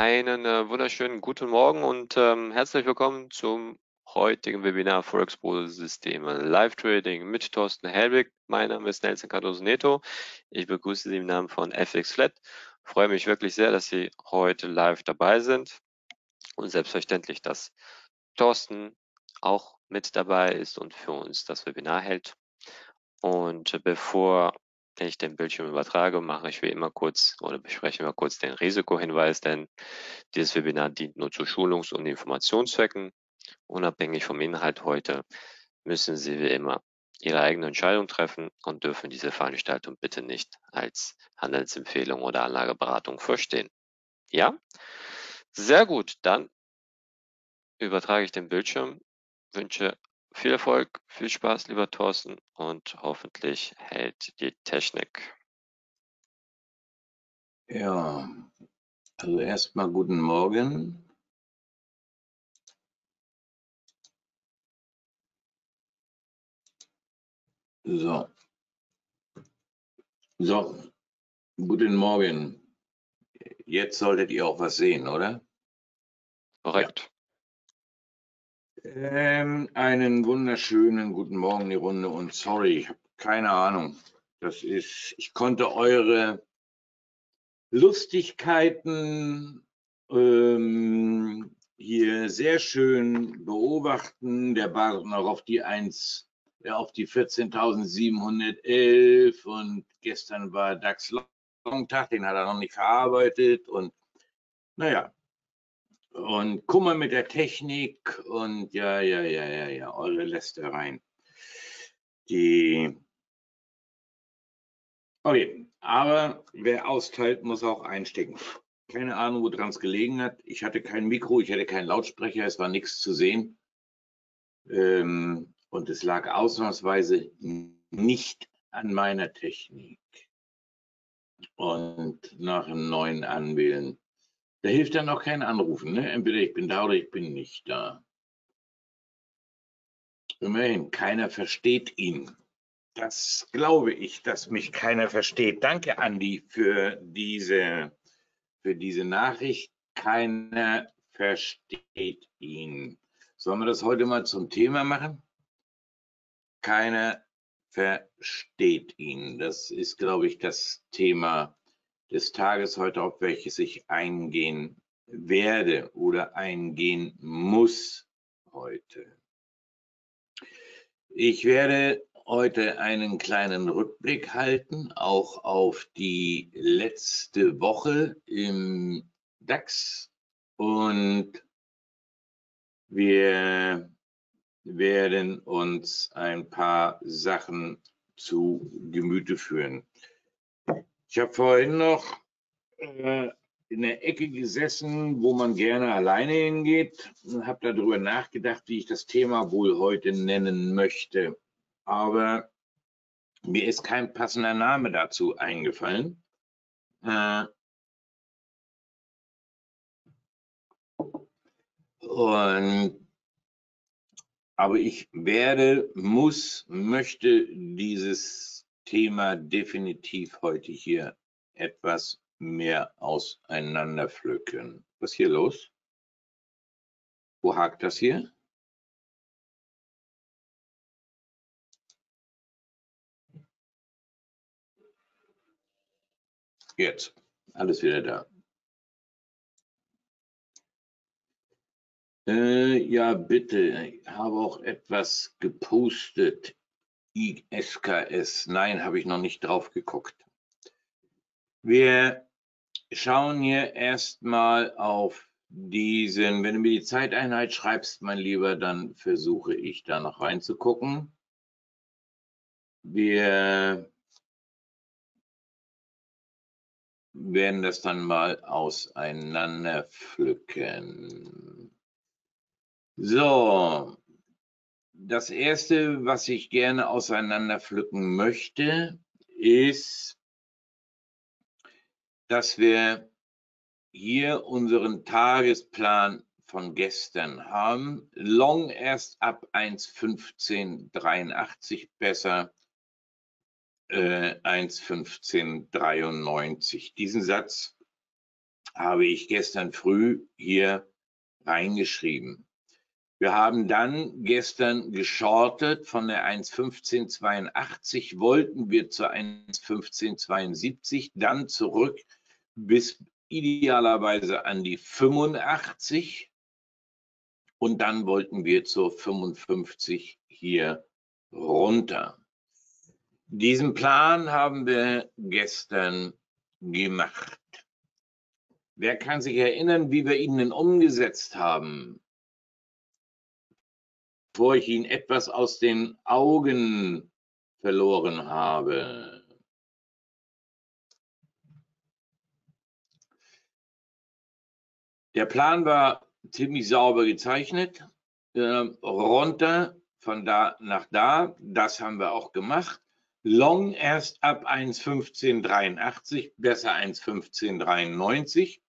Einen äh, wunderschönen guten Morgen und ähm, herzlich willkommen zum heutigen Webinar Forex-Systeme Live Trading mit Thorsten Helbig. Mein Name ist Nelson Cardoso Neto. Ich begrüße Sie im Namen von FX Flat. Freue mich wirklich sehr, dass Sie heute live dabei sind und selbstverständlich, dass Thorsten auch mit dabei ist und für uns das Webinar hält. Und äh, bevor ich den Bildschirm übertrage, mache ich wie immer kurz oder bespreche immer kurz den Risikohinweis, denn dieses Webinar dient nur zu Schulungs- und Informationszwecken. Unabhängig vom Inhalt heute müssen Sie wie immer Ihre eigene Entscheidung treffen und dürfen diese Veranstaltung bitte nicht als Handelsempfehlung oder Anlageberatung verstehen. Ja? Sehr gut, dann übertrage ich den Bildschirm, wünsche viel Erfolg, viel Spaß, lieber Thorsten, und hoffentlich hält die Technik. Ja, also erstmal guten Morgen. So. So, guten Morgen. Jetzt solltet ihr auch was sehen, oder? Korrekt. Ähm, einen wunderschönen guten Morgen, die Runde. Und sorry, ich habe keine Ahnung. Das ist, ich konnte eure Lustigkeiten ähm, hier sehr schön beobachten. Der Bart noch auf die 1, ja, auf die 14.711 und gestern war DAX Longtag, den hat er noch nicht verarbeitet und naja, und Kummer mit der Technik und ja, ja, ja, ja, ja, eure Lästereien. Die. Okay, aber wer austeilt, muss auch einstecken. Keine Ahnung, woran es gelegen hat. Ich hatte kein Mikro, ich hatte keinen Lautsprecher, es war nichts zu sehen. Ähm, und es lag ausnahmsweise nicht an meiner Technik. Und nach einem neuen Anwählen da hilft dann auch kein Anrufen. Ne? Entweder ich bin da oder ich bin nicht da. Immerhin, keiner versteht ihn. Das glaube ich, dass mich keiner versteht. Danke, Andi, für diese, für diese Nachricht. Keiner versteht ihn. Sollen wir das heute mal zum Thema machen? Keiner versteht ihn. Das ist, glaube ich, das Thema des Tages heute, auf welches ich eingehen werde oder eingehen muss heute. Ich werde heute einen kleinen Rückblick halten, auch auf die letzte Woche im DAX und wir werden uns ein paar Sachen zu Gemüte führen. Ich habe vorhin noch äh, in der Ecke gesessen, wo man gerne alleine hingeht und habe darüber nachgedacht, wie ich das Thema wohl heute nennen möchte. Aber mir ist kein passender Name dazu eingefallen. Äh, und aber ich werde, muss, möchte dieses Thema definitiv heute hier etwas mehr auseinanderpflücken. Was ist hier los? Wo hakt das hier? Jetzt, alles wieder da. Äh, ja, bitte, ich habe auch etwas gepostet ISKS. Nein, habe ich noch nicht drauf geguckt. Wir schauen hier erstmal auf diesen, wenn du mir die Zeiteinheit schreibst, mein Lieber, dann versuche ich da noch reinzugucken. Wir werden das dann mal auseinander pflücken. So, das erste, was ich gerne auseinanderpflücken möchte, ist, dass wir hier unseren Tagesplan von gestern haben. Long erst ab 1,1583 besser äh, 1,1593. Diesen Satz habe ich gestern früh hier reingeschrieben. Wir haben dann gestern geschortet von der 1.1582, wollten wir zur 1.1572, dann zurück bis idealerweise an die 85 und dann wollten wir zur 55 hier runter. Diesen Plan haben wir gestern gemacht. Wer kann sich erinnern, wie wir ihn denn umgesetzt haben? Bevor ich ihn etwas aus den Augen verloren habe. Der Plan war ziemlich sauber gezeichnet, äh, runter von da nach da. Das haben wir auch gemacht. Long erst ab 1,1583, besser 1,1593.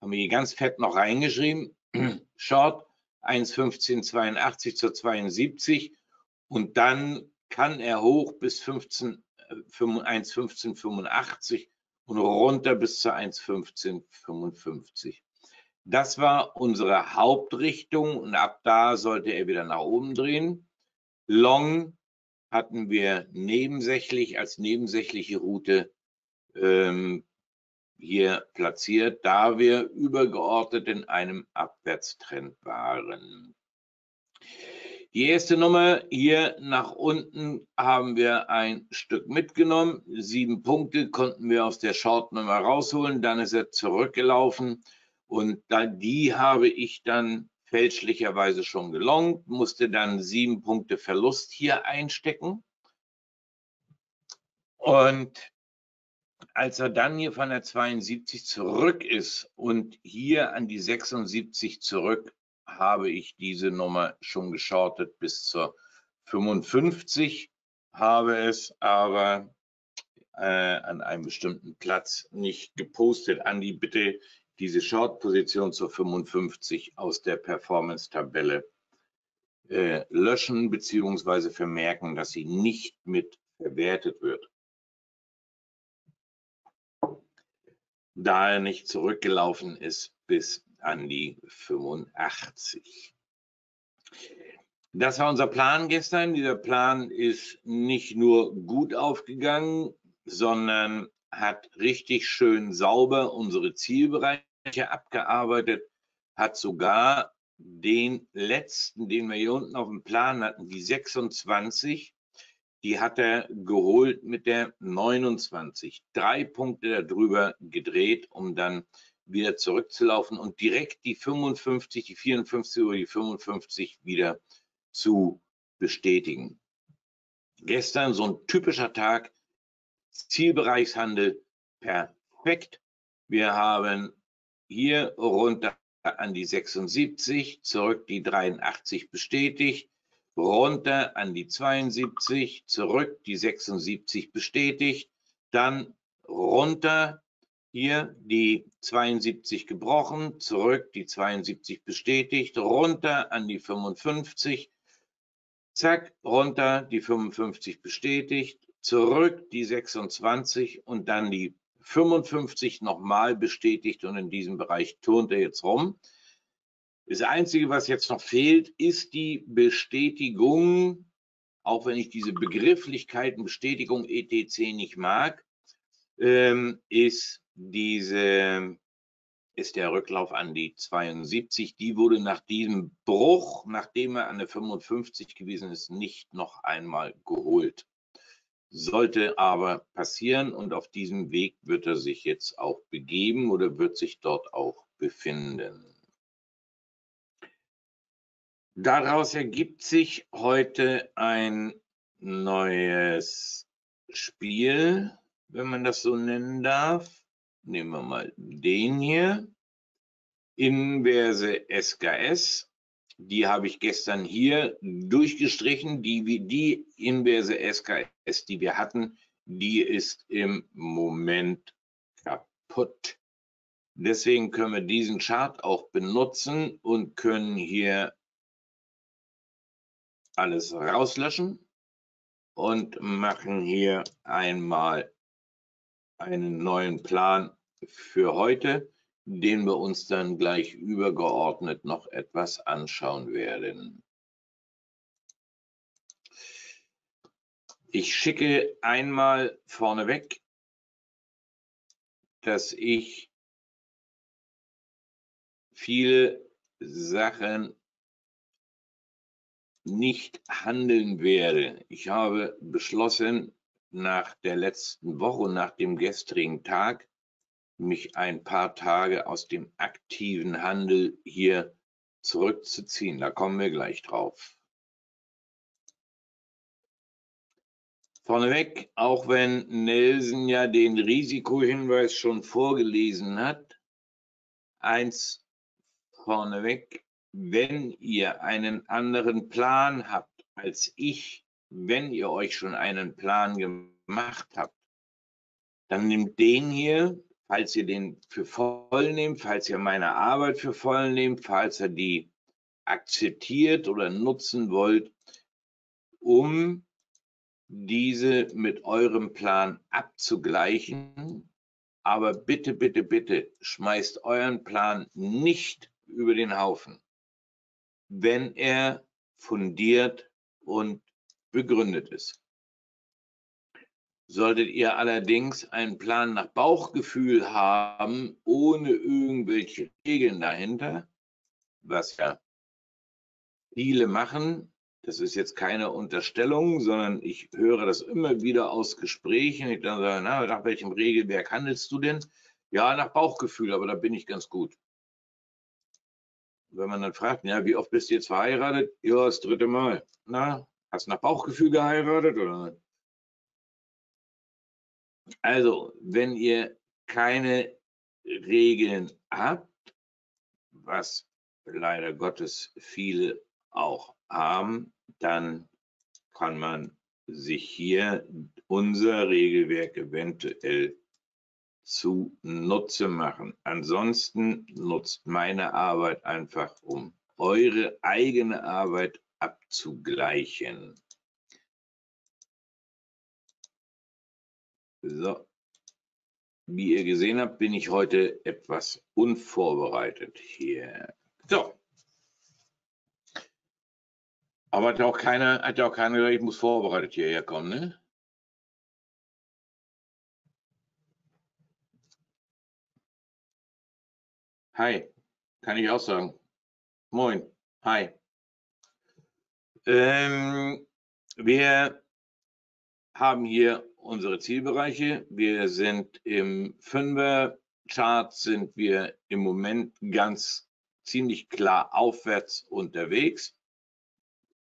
Haben wir hier ganz fett noch reingeschrieben. Short 1,1582 zur 72 und dann kann er hoch bis 15, 1,1585 äh, und runter bis zur 1,1555. Das war unsere Hauptrichtung und ab da sollte er wieder nach oben drehen. Long hatten wir nebensächlich als nebensächliche Route ähm, hier platziert, da wir übergeordnet in einem Abwärtstrend waren. Die erste Nummer hier nach unten haben wir ein Stück mitgenommen. Sieben Punkte konnten wir aus der Short-Nummer rausholen. Dann ist er zurückgelaufen und da, die habe ich dann fälschlicherweise schon gelongt, musste dann sieben Punkte Verlust hier einstecken. Und als er dann hier von der 72 zurück ist und hier an die 76 zurück, habe ich diese Nummer schon geschortet bis zur 55, habe es aber äh, an einem bestimmten Platz nicht gepostet. Andi, bitte diese Short-Position zur 55 aus der Performance-Tabelle äh, löschen bzw. vermerken, dass sie nicht mit verwertet wird. Da er nicht zurückgelaufen ist bis an die 85. Das war unser Plan gestern. Dieser Plan ist nicht nur gut aufgegangen, sondern hat richtig schön sauber unsere Zielbereiche abgearbeitet, hat sogar den letzten, den wir hier unten auf dem Plan hatten, die 26, die hat er geholt mit der 29. Drei Punkte darüber gedreht, um dann wieder zurückzulaufen und direkt die 55, die 54 oder die 55 wieder zu bestätigen. Gestern so ein typischer Tag, Zielbereichshandel perfekt. Wir haben hier runter an die 76, zurück die 83 bestätigt, runter an die 72, zurück die 76 bestätigt, dann runter hier die 72 gebrochen, zurück die 72 bestätigt, runter an die 55, zack, runter die 55 bestätigt, zurück die 26 und dann die 55 nochmal bestätigt und in diesem Bereich turnt er jetzt rum. Das Einzige, was jetzt noch fehlt, ist die Bestätigung, auch wenn ich diese Begrifflichkeiten Bestätigung etc. nicht mag, ähm, ist diese ist der Rücklauf an die 72. Die wurde nach diesem Bruch, nachdem er an der 55 gewesen ist, nicht noch einmal geholt sollte aber passieren und auf diesem Weg wird er sich jetzt auch begeben oder wird sich dort auch befinden. Daraus ergibt sich heute ein neues Spiel, wenn man das so nennen darf. Nehmen wir mal den hier. Inverse SKS die habe ich gestern hier durchgestrichen. Die, die inverse SKS, die wir hatten, die ist im Moment kaputt. Deswegen können wir diesen Chart auch benutzen und können hier alles rauslöschen und machen hier einmal einen neuen Plan für heute. den wir uns dann gleich übergeordnet noch etwas anschauen werden. Ich schicke einmal vorneweg, dass ich viele Sachen nicht handeln werde. Ich habe beschlossen, nach der letzten Woche, nach dem gestrigen Tag, mich ein paar Tage aus dem aktiven Handel hier zurückzuziehen. Da kommen wir gleich drauf. Vorneweg, auch wenn Nelson ja den Risikohinweis schon vorgelesen hat, eins vorneweg, wenn ihr einen anderen Plan habt als ich, wenn ihr euch schon einen Plan gemacht habt, dann nehmt den hier, falls ihr den für voll nehmt, falls ihr meine Arbeit für voll nehmt, falls ihr die akzeptiert oder nutzen wollt, um diese mit eurem Plan abzugleichen. Aber bitte, bitte, bitte schmeißt euren Plan nicht über den Haufen, wenn er fundiert und begründet ist. Solltet ihr allerdings einen Plan nach Bauchgefühl haben, ohne irgendwelche Regeln dahinter, was ja viele machen, das ist jetzt keine Unterstellung, sondern ich höre das immer wieder aus Gesprächen. Ich dann sage, na, nach welchem Regelwerk handelst du denn? Ja, nach Bauchgefühl, aber da bin ich ganz gut. Wenn man dann fragt, ja, wie oft bist du jetzt verheiratet? Ja, das dritte Mal. Na, hast du nach Bauchgefühl geheiratet oder? Also, wenn ihr keine Regeln habt, was leider Gottes viele auch haben, dann kann man sich hier unser Regelwerk eventuell zunutze machen. Ansonsten nutzt meine Arbeit einfach, um eure eigene Arbeit abzugleichen. So. Wie ihr gesehen habt, bin ich heute etwas unvorbereitet hier. So. Aber hat auch keiner, hat auch keiner gesagt, ich muss vorbereitet hierher kommen, ne? Hi, kann ich auch sagen. Moin, hi. Ähm, wir haben hier unsere Zielbereiche. Wir sind im Fünfer-Chart sind wir im Moment ganz ziemlich klar aufwärts unterwegs.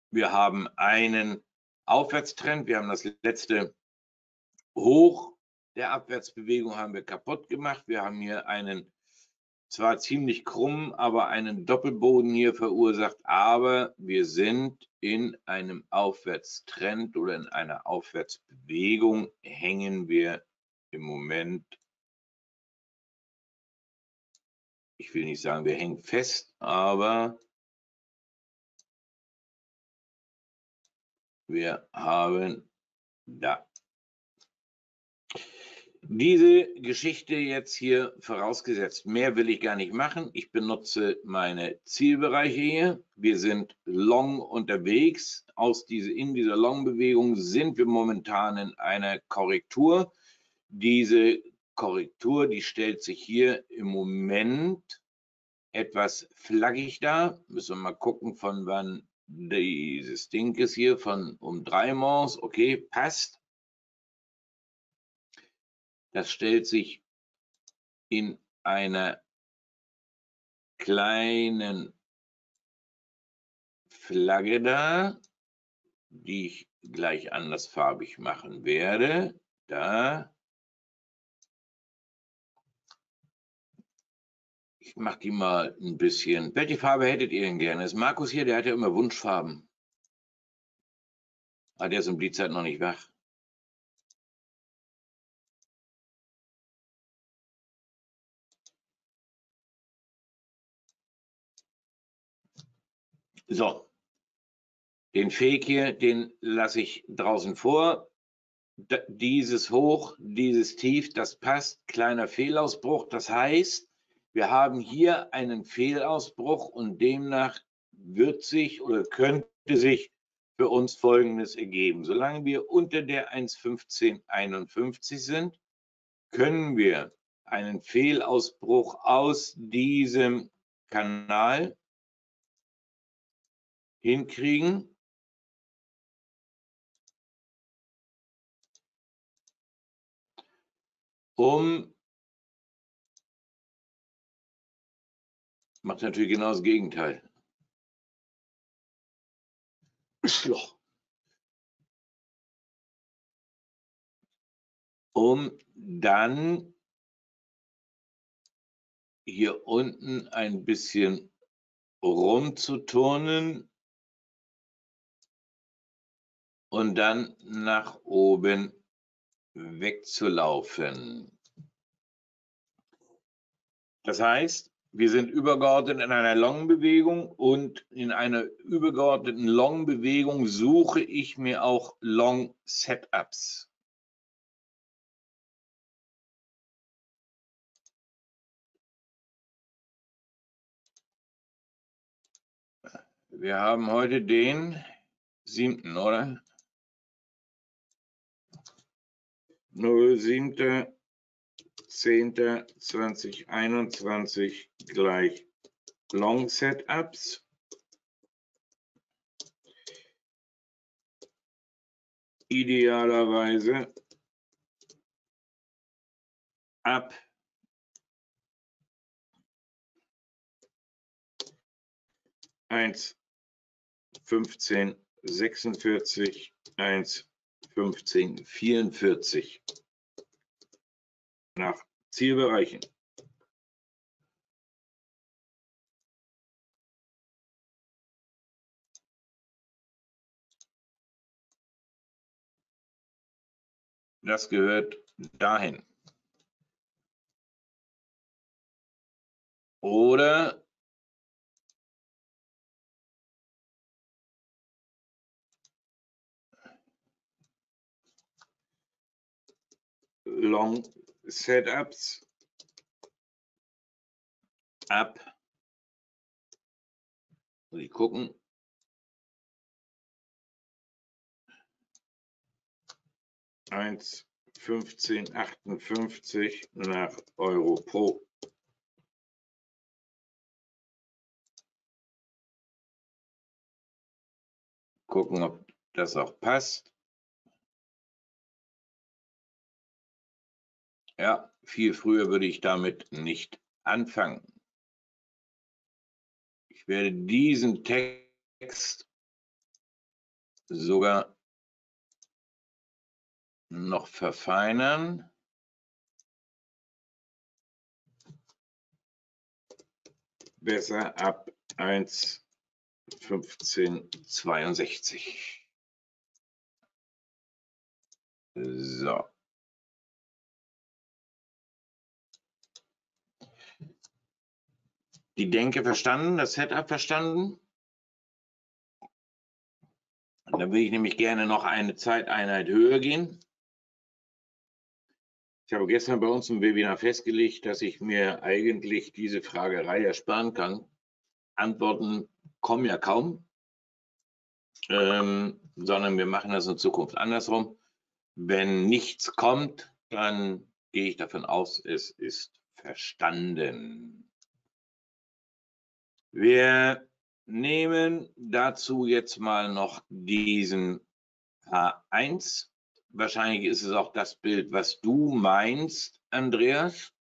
Wir haben einen Aufwärtstrend. Wir haben das letzte Hoch der Abwärtsbewegung haben wir kaputt gemacht. Wir haben hier einen zwar ziemlich krumm, aber einen Doppelboden hier verursacht. Aber wir sind in einem Aufwärtstrend oder in einer Aufwärtsbewegung hängen wir im Moment. Ich will nicht sagen, wir hängen fest, aber wir haben da diese Geschichte jetzt hier vorausgesetzt, mehr will ich gar nicht machen. Ich benutze meine Zielbereiche hier. Wir sind long unterwegs. Aus diese, in dieser Long-Bewegung sind wir momentan in einer Korrektur. Diese Korrektur, die stellt sich hier im Moment etwas flaggig dar. Müssen wir mal gucken, von wann dieses Ding ist hier von um drei Mons, okay, passt. Das stellt sich in einer kleinen Flagge dar, die ich gleich andersfarbig machen werde. Da. Ich mache die mal ein bisschen. Welche Farbe hättet ihr denn gerne? Ist Markus hier, der hat ja immer Wunschfarben. Ah, der ist um die Zeit noch nicht wach. So, den Fake hier, den lasse ich draußen vor. D dieses Hoch, dieses Tief, das passt. Kleiner Fehlausbruch, das heißt, Wir haben hier einen Fehlausbruch und demnach wird sich oder könnte sich für uns Folgendes ergeben. Solange wir unter der 1.1551 sind, können wir einen Fehlausbruch aus diesem Kanal hinkriegen. um macht natürlich genau das Gegenteil. Loch. Um dann hier unten ein bisschen rumzuturnen und dann nach oben wegzulaufen. Das heißt, wir sind übergeordnet in einer Long-Bewegung und in einer übergeordneten Long-Bewegung suche ich mir auch Long-Setups. Wir haben heute den siebten, oder? 07.10.2021 gleich Long Setups. Idealerweise ab eins fünfzehn sechsundvierzig eins 1544 nach Zielbereichen. Das gehört dahin. Oder long setups ab. Ich gucken. Eins fünfzehn achtundfünfzig nach Euro pro. Gucken, ob das auch passt. Ja, viel früher würde ich damit nicht anfangen. Ich werde diesen Text sogar noch verfeinern. Besser ab 1,1562. So. Die Denke verstanden, das Setup verstanden. Da will ich nämlich gerne noch eine Zeiteinheit höher gehen. Ich habe gestern bei uns im Webinar festgelegt, dass ich mir eigentlich diese Fragerei ersparen kann. Antworten kommen ja kaum, ähm, sondern wir machen das in Zukunft andersrum. Wenn nichts kommt, dann gehe ich davon aus, es ist verstanden. Wir nehmen dazu jetzt mal noch diesen H1. Wahrscheinlich ist es auch das Bild, was du meinst, Andreas.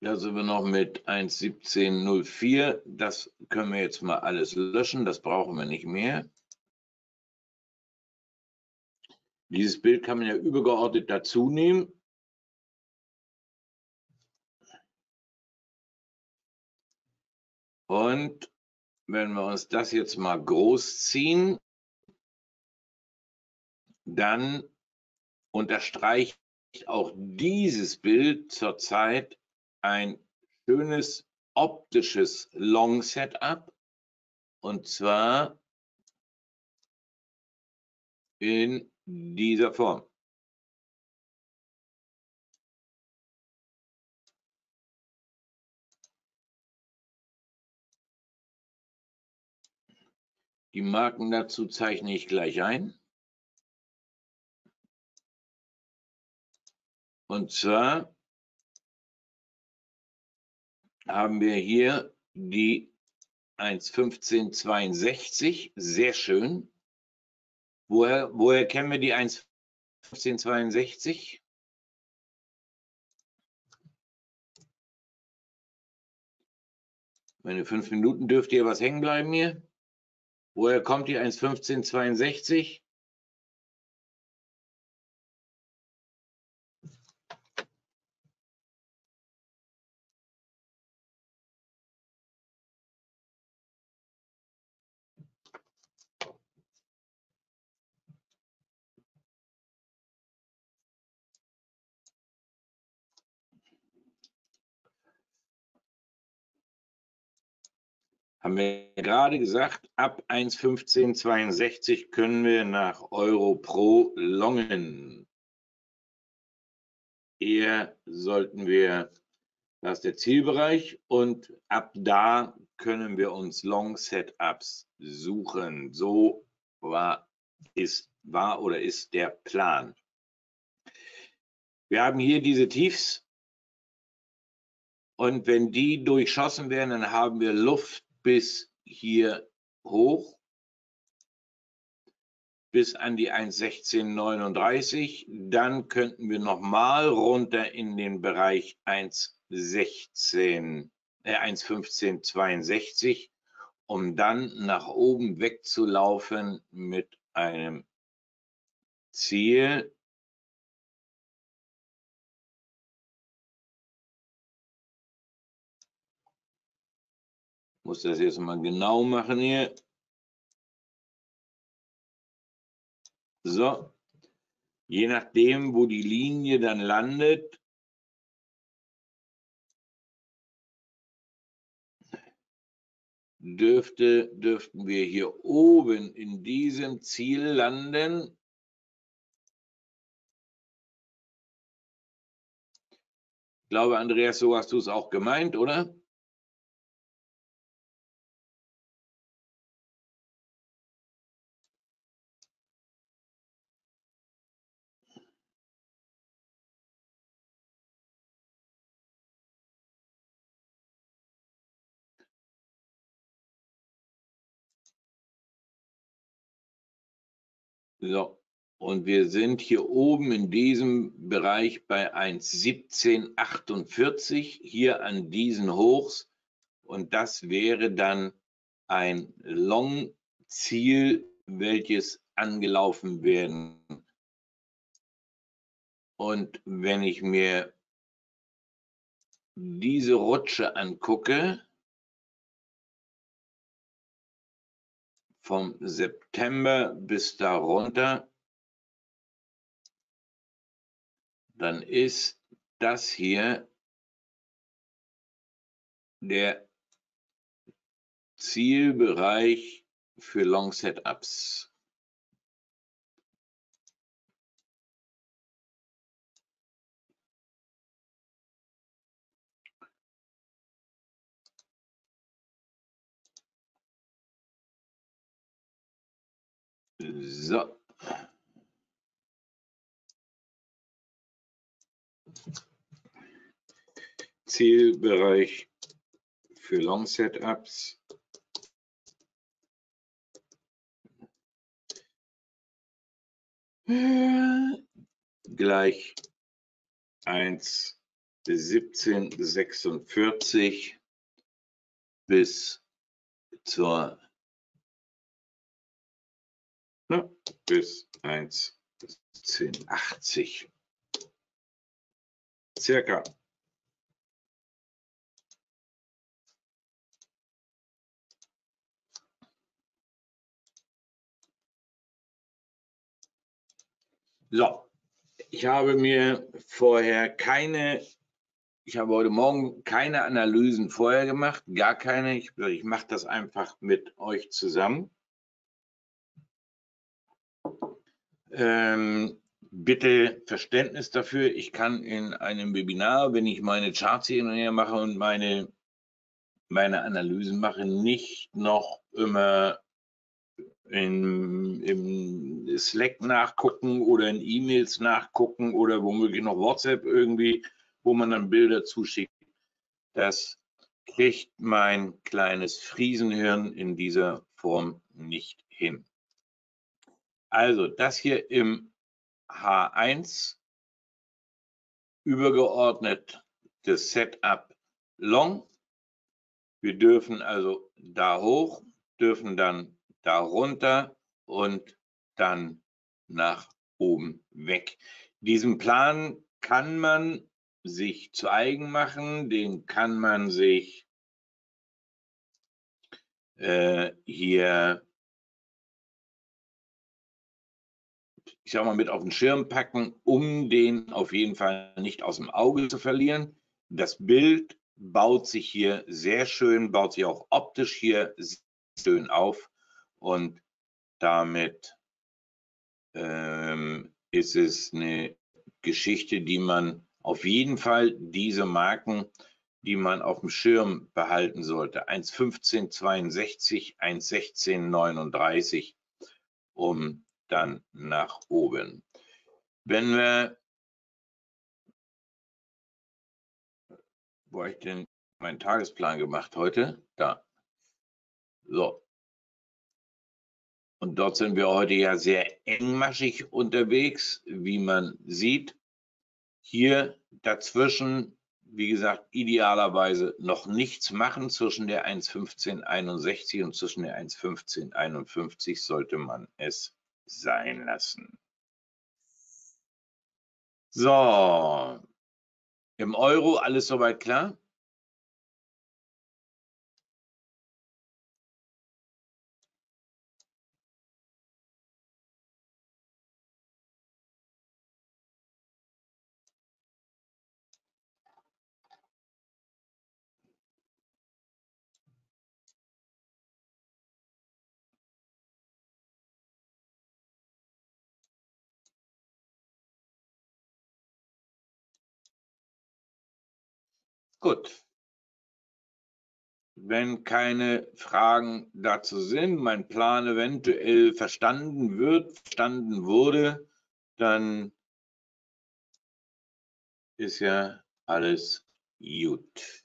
Da sind wir noch mit 1.17.04. Das können wir jetzt mal alles löschen. Das brauchen wir nicht mehr. Dieses Bild kann man ja übergeordnet dazu nehmen. Und wenn wir uns das jetzt mal groß ziehen, dann unterstreicht auch dieses Bild zurzeit ein schönes optisches Long Setup und zwar in dieser Form. Die Marken dazu zeichne ich gleich ein. Und zwar haben wir hier die 1,1562, sehr schön. Woher, woher kennen wir die 1,1562? Meine fünf Minuten dürfte hier was hängen bleiben hier. Woher kommt die 1,1562? Haben wir gerade gesagt, ab 1,1562 können wir nach Euro pro longen. Eher sollten wir, das ist der Zielbereich und ab da können wir uns Long Setups suchen. So war, ist, war oder ist der Plan. Wir haben hier diese Tiefs und wenn die durchschossen werden, dann haben wir Luft bis hier hoch bis an die 1,1639. Dann könnten wir nochmal runter in den Bereich 1,16, äh 1,1562, um dann nach oben wegzulaufen mit einem Ziel muss das jetzt mal genau machen hier. So, je nachdem, wo die Linie dann landet, dürfte, dürften wir hier oben in diesem Ziel landen. Ich glaube, Andreas, so hast du es auch gemeint, oder? So, und wir sind hier oben in diesem Bereich bei 1,1748, hier an diesen Hochs. Und das wäre dann ein Long-Ziel, welches angelaufen werden. Und wenn ich mir diese Rutsche angucke, vom September bis darunter, dann ist das hier der Zielbereich für Long Setups. So. Zielbereich für Long Setups. Gleich 1 1746 bis zur Ne? Bis 1,1080. Circa. So, ich habe mir vorher keine, ich habe heute Morgen keine Analysen vorher gemacht, gar keine. Ich, ich mache das einfach mit euch zusammen. Ähm, bitte Verständnis dafür. Ich kann in einem Webinar, wenn ich meine Charts hier und her mache und meine, meine Analysen mache, nicht noch immer in, im Slack nachgucken oder in E-Mails nachgucken oder womöglich noch WhatsApp irgendwie, wo man dann Bilder zuschickt. Das kriegt mein kleines Friesenhirn in dieser Form nicht hin. Also das hier im H1 übergeordnet das Setup Long. Wir dürfen also da hoch, dürfen dann da runter und dann nach oben weg. Diesen Plan kann man sich zu eigen machen, den kann man sich äh, hier, ich sag mal, mit auf den Schirm packen, um den auf jeden Fall nicht aus dem Auge zu verlieren. Das Bild baut sich hier sehr schön, baut sich auch optisch hier schön auf und damit ähm, ist es eine Geschichte, die man auf jeden Fall diese Marken, die man auf dem Schirm behalten sollte. 1,1562, 1,1639, um dann nach oben. Wenn wir, wo habe ich denn meinen Tagesplan gemacht heute? Da. So. Und dort sind wir heute ja sehr engmaschig unterwegs, wie man sieht. Hier dazwischen, wie gesagt, idealerweise noch nichts machen. Zwischen der 1,1561 und zwischen der 1,1551 sollte man es sein lassen. So, im Euro alles soweit klar? Gut. Wenn keine Fragen dazu sind, mein Plan eventuell verstanden wird, verstanden wurde, dann ist ja alles gut.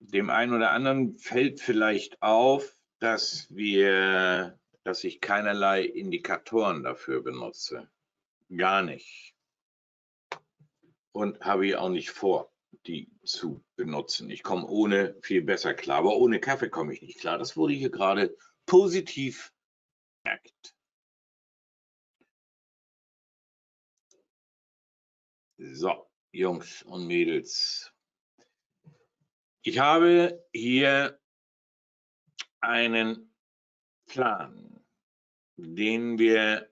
Dem einen oder anderen fällt vielleicht auf, dass wir, dass ich keinerlei Indikatoren dafür benutze. Gar nicht und habe ich auch nicht vor, die zu benutzen. Ich komme ohne viel besser klar, aber ohne Kaffee komme ich nicht klar. Das wurde hier gerade positiv bemerkt. So, Jungs und Mädels. Ich habe hier einen Plan, den wir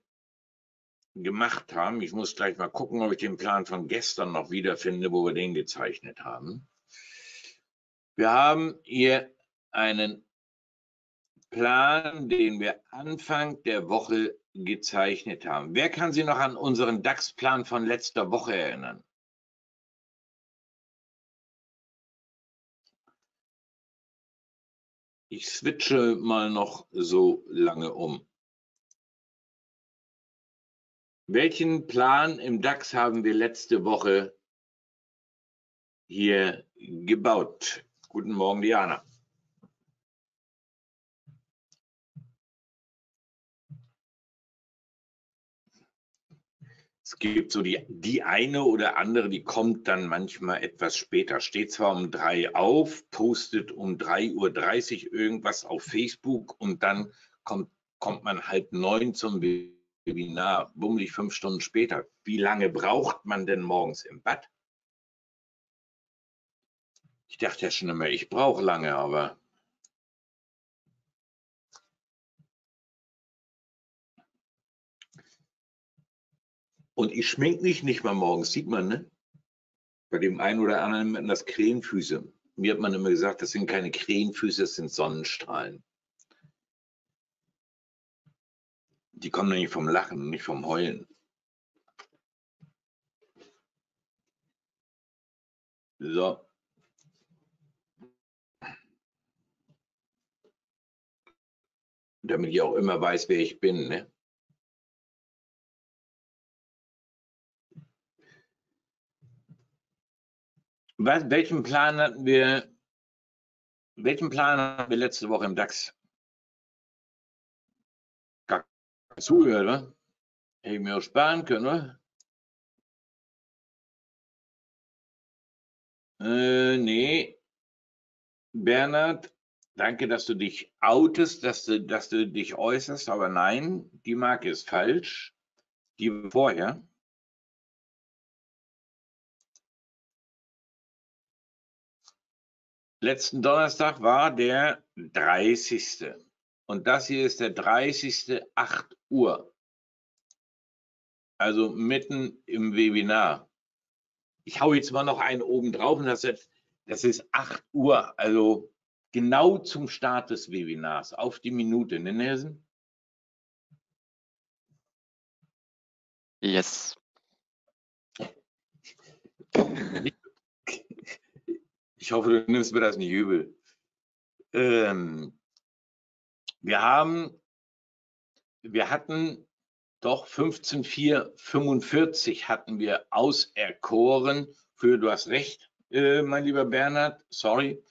gemacht haben. Ich muss gleich mal gucken, ob ich den Plan von gestern noch wiederfinde, wo wir den gezeichnet haben. Wir haben hier einen Plan, den wir Anfang der Woche gezeichnet haben. Wer kann sich noch an unseren DAX-Plan von letzter Woche erinnern? Ich switche mal noch so lange um. Welchen Plan im DAX haben wir letzte Woche hier gebaut? Guten Morgen, Diana. Es gibt so die, die eine oder andere, die kommt dann manchmal etwas später, steht zwar um drei auf, postet um 3.30 Uhr irgendwas auf Facebook und dann kommt, kommt man halb neun zum Webinar, bummelig fünf Stunden später. Wie lange braucht man denn morgens im Bad? Ich dachte ja schon immer, ich brauche lange, aber Und ich schmink mich nicht mal morgens, sieht man, ne? Bei dem einen oder anderen das Krähenfüße. Mir hat man immer gesagt, das sind keine Krähenfüße, das sind Sonnenstrahlen. Die kommen nämlich vom Lachen, nicht vom Heulen. So. damit ich auch immer weiß, wer ich bin. Ne? Was, welchen Plan hatten wir? Welchen Plan hatten wir letzte Woche im DAX? Zugehört, oder? Hätte ich mir auch sparen können, oder? Äh, nee. Bernhard, danke, dass du dich outest, dass du, dass du dich äußerst, aber nein, die Marke ist falsch. Die vorher. Letzten Donnerstag war der 30. Und das hier ist der 30. 8 Uhr. Also mitten im Webinar. Ich hau jetzt mal noch einen oben drauf und das ist, das ist 8 Uhr, also genau zum Start des Webinars, auf die Minute, ne Nelson? Yes. Ich hoffe, du nimmst mir das nicht übel. Ähm, wir haben, wir hatten doch 15.445 hatten wir auserkoren für, du hast recht, äh, mein lieber Bernhard, sorry.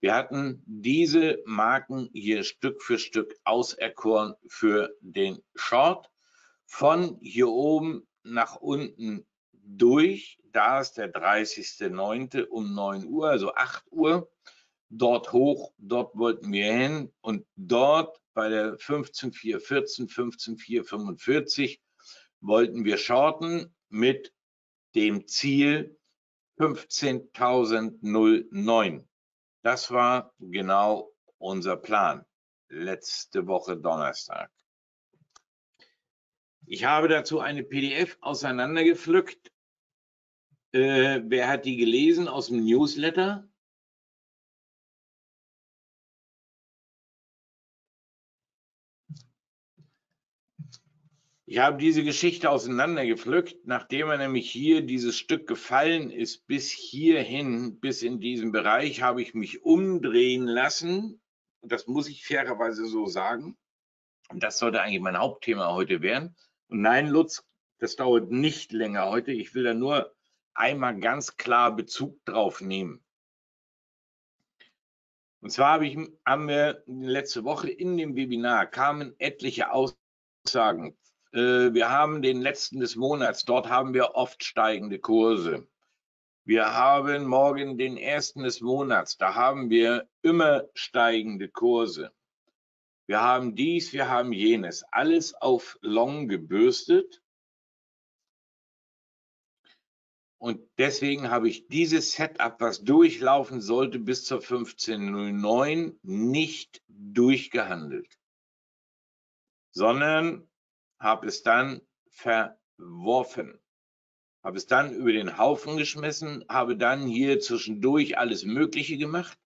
Wir hatten diese Marken hier Stück für Stück auserkoren für den Short. Von hier oben nach unten durch. Da ist der 30.09. um 9 Uhr, also 8 Uhr. Dort hoch, dort wollten wir hin und dort bei der 15414, 15445 wollten wir shorten mit dem Ziel 15.009. Das war genau unser Plan letzte Woche Donnerstag. Ich habe dazu eine PDF auseinandergepflückt äh, wer hat die gelesen aus dem Newsletter? Ich habe diese Geschichte auseinandergepflückt, nachdem er nämlich hier dieses Stück gefallen ist, bis hierhin, bis in diesen Bereich, habe ich mich umdrehen lassen. Das muss ich fairerweise so sagen. Und das sollte eigentlich mein Hauptthema heute werden. Und nein, Lutz, das dauert nicht länger heute. Ich will da nur einmal ganz klar Bezug drauf nehmen. Und zwar habe ich, haben wir letzte Woche in dem Webinar kamen etliche Aussagen. Äh, wir haben den letzten des Monats, dort haben wir oft steigende Kurse. Wir haben morgen den ersten des Monats, da haben wir immer steigende Kurse. Wir haben dies, wir haben jenes, alles auf Long gebürstet. Und deswegen habe ich dieses Setup, was durchlaufen sollte bis zur 1509, nicht durchgehandelt, sondern habe es dann verworfen, habe es dann über den Haufen geschmissen, habe dann hier zwischendurch alles Mögliche gemacht,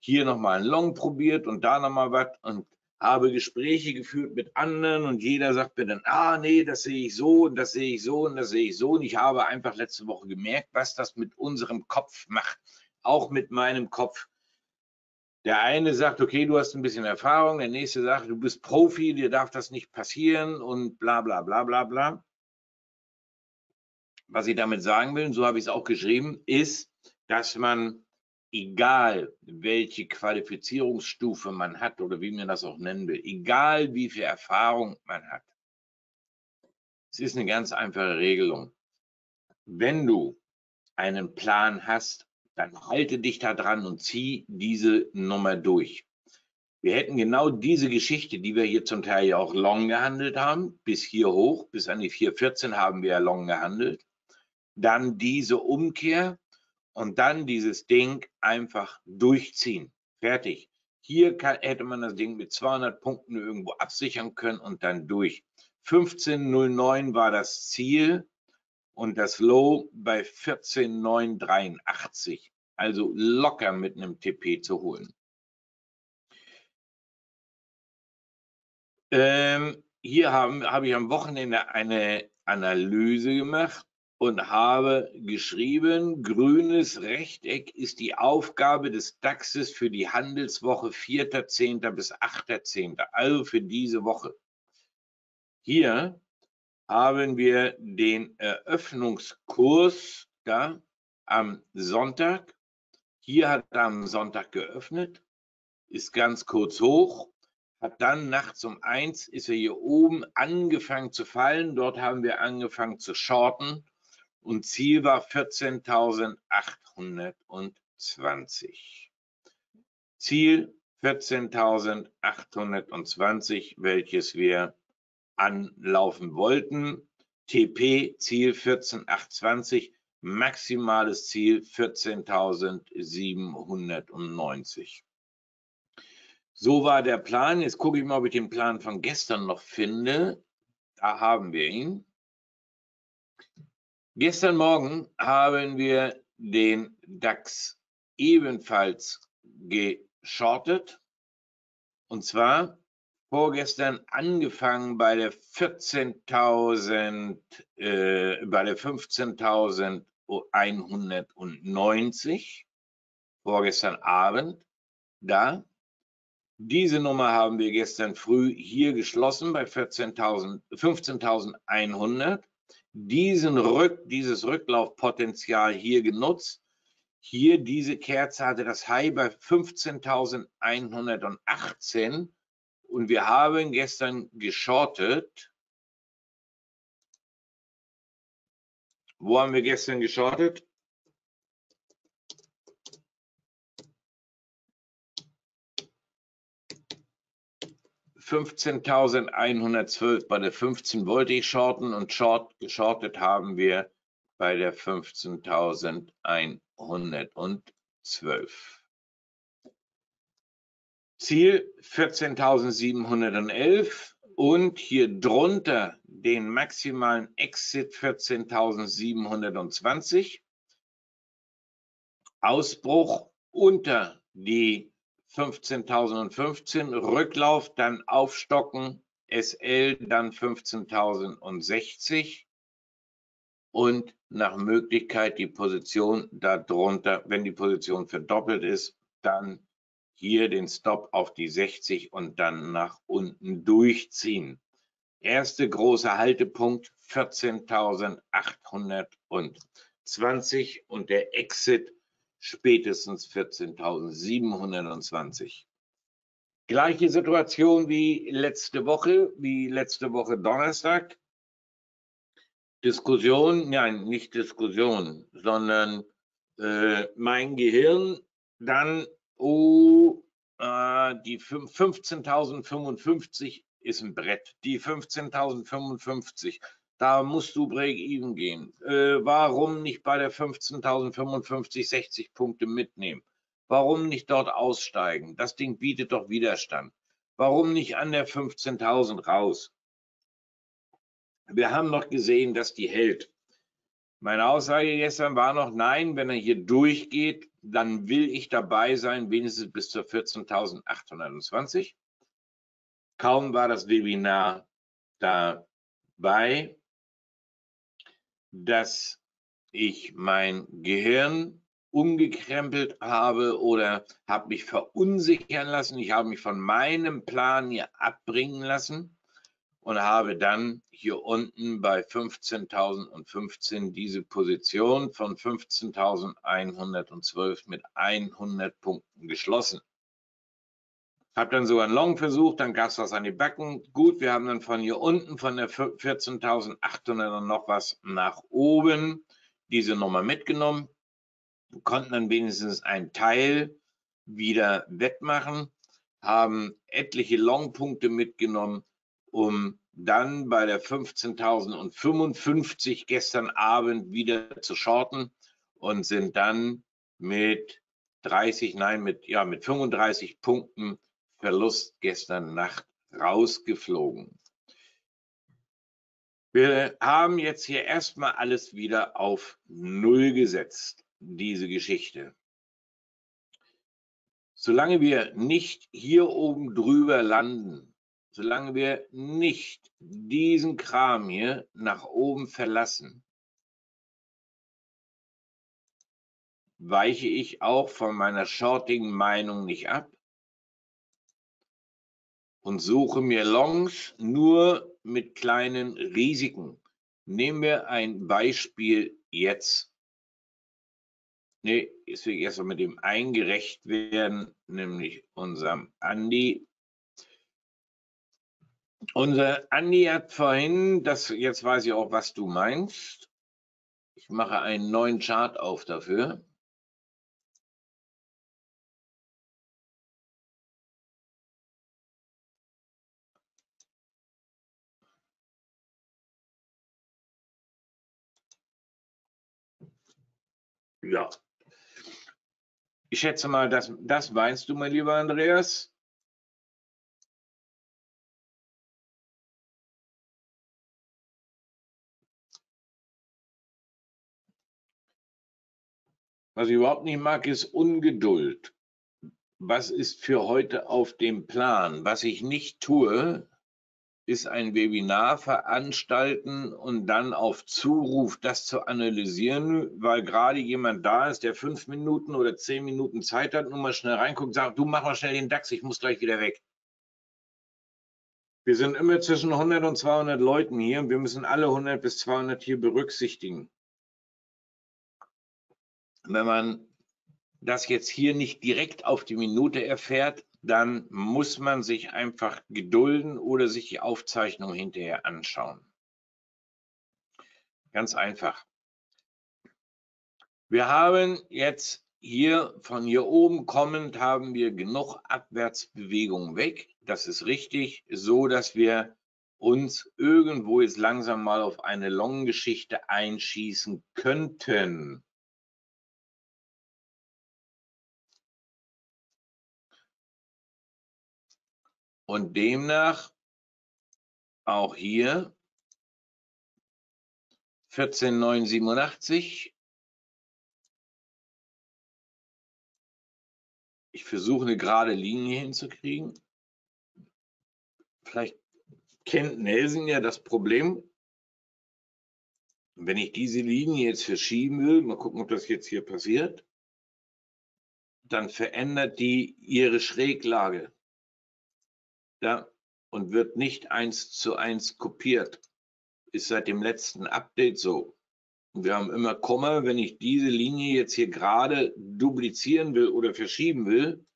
hier nochmal ein Long probiert und da nochmal was und habe Gespräche geführt mit anderen und jeder sagt mir dann, ah nee, das sehe ich so und das sehe ich so und das sehe ich so. Und ich habe einfach letzte Woche gemerkt, was das mit unserem Kopf macht, auch mit meinem Kopf. Der eine sagt, okay, du hast ein bisschen Erfahrung, der nächste sagt, du bist Profi, dir darf das nicht passieren und bla bla bla bla bla. Was ich damit sagen will, und so habe ich es auch geschrieben, ist, dass man egal welche Qualifizierungsstufe man hat oder wie man das auch nennen will, egal wie viel Erfahrung man hat. Es ist eine ganz einfache Regelung. Wenn du einen Plan hast, dann halte dich da dran und zieh diese Nummer durch. Wir hätten genau diese Geschichte, die wir hier zum Teil ja auch long gehandelt haben, bis hier hoch, bis an die 414 haben wir ja long gehandelt. Dann diese Umkehr, und dann dieses Ding einfach durchziehen. Fertig. Hier kann, hätte man das Ding mit 200 Punkten irgendwo absichern können und dann durch. 15.09 war das Ziel und das Low bei 14.983. Also locker mit einem TP zu holen. Ähm, hier habe hab ich am Wochenende eine Analyse gemacht und habe geschrieben, grünes Rechteck ist die Aufgabe des DAXes für die Handelswoche 4.10. bis 8.10., also für diese Woche. Hier haben wir den Eröffnungskurs da am Sonntag. Hier hat er am Sonntag geöffnet, ist ganz kurz hoch, hat dann nachts um eins ist er hier oben angefangen zu fallen. Dort haben wir angefangen zu shorten und Ziel war 14.820. Ziel 14.820, welches wir anlaufen wollten. TP Ziel 14.820, maximales Ziel 14.790. So war der Plan. Jetzt gucke ich mal, ob ich den Plan von gestern noch finde. Da haben wir ihn. Gestern Morgen haben wir den DAX ebenfalls geschortet. Und zwar vorgestern angefangen bei der 14.000, äh, bei der 15.190, vorgestern Abend, da. Diese Nummer haben wir gestern früh hier geschlossen bei 14.000, 15.100 diesen Rück, dieses Rücklaufpotenzial hier genutzt. Hier diese Kerze hatte das High bei 15.118 und wir haben gestern geschortet. Wo haben wir gestern geschortet? 15.112 bei der 15 wollte ich shorten und short, geschortet haben wir bei der 15.112. Ziel 14.711 und hier drunter den maximalen Exit 14.720. Ausbruch unter die 15.015, Rücklauf, dann aufstocken, SL dann 15.060 und nach Möglichkeit die Position darunter, wenn die Position verdoppelt ist, dann hier den Stop auf die 60 und dann nach unten durchziehen. Erste große Haltepunkt 14.820 und der Exit spätestens 14.720. Gleiche Situation wie letzte Woche, wie letzte Woche Donnerstag. Diskussion, nein, nicht Diskussion, sondern äh, mein Gehirn dann, oh, äh, die 15.055 ist ein Brett, die 15.055 da musst du Break-Even gehen. Äh, warum nicht bei der 15.055 60 Punkte mitnehmen? Warum nicht dort aussteigen? Das Ding bietet doch Widerstand. Warum nicht an der 15.000 raus? Wir haben noch gesehen, dass die hält. Meine Aussage gestern war noch, nein, wenn er hier durchgeht, dann will ich dabei sein, wenigstens bis zur 14.820. Kaum war das Webinar dabei, dass ich mein Gehirn umgekrempelt habe oder habe mich verunsichern lassen. Ich habe mich von meinem Plan hier abbringen lassen und habe dann hier unten bei 15.015 diese Position von 15.112 mit 100 Punkten geschlossen. Habe dann sogar einen Long versucht, dann gab es was an die Backen. Gut, wir haben dann von hier unten, von der 14.800 und noch was nach oben diese Nummer mitgenommen. Konnten dann wenigstens einen Teil wieder wettmachen, haben etliche Long-Punkte mitgenommen, um dann bei der 15.055 gestern Abend wieder zu shorten und sind dann mit 30, nein, mit, ja, mit 35 Punkten Verlust gestern Nacht rausgeflogen. Wir haben jetzt hier erstmal alles wieder auf Null gesetzt, diese Geschichte. Solange wir nicht hier oben drüber landen, solange wir nicht diesen Kram hier nach oben verlassen, weiche ich auch von meiner Shorting-Meinung nicht ab und suche mir Longs nur mit kleinen Risiken. Nehmen wir ein Beispiel jetzt. Nee, jetzt will ich erstmal mit dem eingerecht werden, nämlich unserem Andi. Unser Andi hat vorhin, das, jetzt weiß ich auch, was du meinst. Ich mache einen neuen Chart auf dafür. Ja. Ich schätze mal, das, das meinst du, mein lieber Andreas? Was ich überhaupt nicht mag, ist Ungeduld. Was ist für heute auf dem Plan? Was ich nicht tue, ist ein Webinar veranstalten und dann auf Zuruf das zu analysieren, weil gerade jemand da ist, der fünf Minuten oder zehn Minuten Zeit hat, nur mal schnell reinguckt sagt, du mach mal schnell den DAX, ich muss gleich wieder weg. Wir sind immer zwischen 100 und 200 Leuten hier und wir müssen alle 100 bis 200 hier berücksichtigen. Wenn man das jetzt hier nicht direkt auf die Minute erfährt, dann muss man sich einfach gedulden oder sich die Aufzeichnung hinterher anschauen. Ganz einfach. Wir haben jetzt hier von hier oben kommend haben wir genug Abwärtsbewegung weg. Das ist richtig, so dass wir uns irgendwo jetzt langsam mal auf eine Long-Geschichte einschießen könnten. Und demnach auch hier 14,987. Ich versuche eine gerade Linie hinzukriegen. Vielleicht kennt Nelson ja das Problem. Wenn ich diese Linie jetzt verschieben will, mal gucken, ob das jetzt hier passiert, dann verändert die ihre Schräglage ja, und wird nicht eins zu eins kopiert. Ist seit dem letzten Update so. Wir haben immer Komma, wenn ich diese Linie jetzt hier gerade duplizieren will oder verschieben will,